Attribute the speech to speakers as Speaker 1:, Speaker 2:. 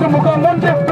Speaker 1: त मुक मौज